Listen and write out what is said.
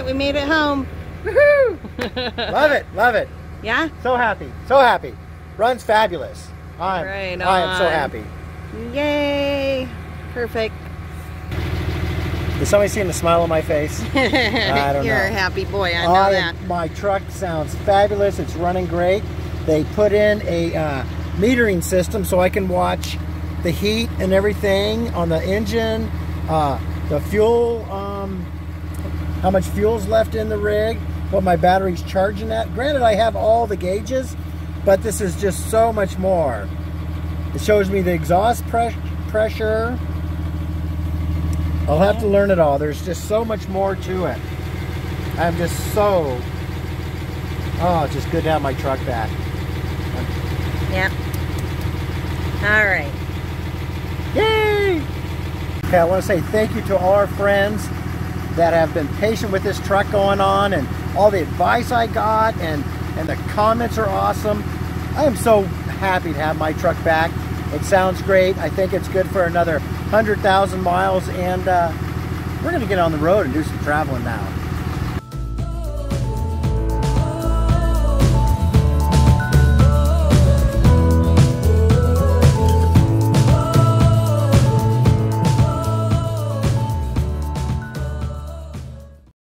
All right, we made it home. Woohoo! love it, love it. Yeah? So happy, so happy. Runs fabulous. I'm, Right I am so happy. Yay! Perfect. Has somebody seen the smile on my face? I don't You're know. a happy boy, I know I that. my truck sounds fabulous. It's running great. They put in a uh, metering system so I can watch the heat and everything on the engine, uh, the fuel, um, how much fuel's left in the rig, what my battery's charging at. Granted, I have all the gauges, but this is just so much more. It shows me the exhaust pres- pressure. I'll have to learn it all. There's just so much more to it. I'm just so, oh, it's just good to have my truck back. Yep. All right. Yay! Okay, I want to say thank you to all our friends that have been patient with this truck going on and all the advice I got and, and the comments are awesome. I am so happy to have my truck back. It sounds great. I think it's good for another 100,000 miles and uh, we're going to get on the road and do some traveling now.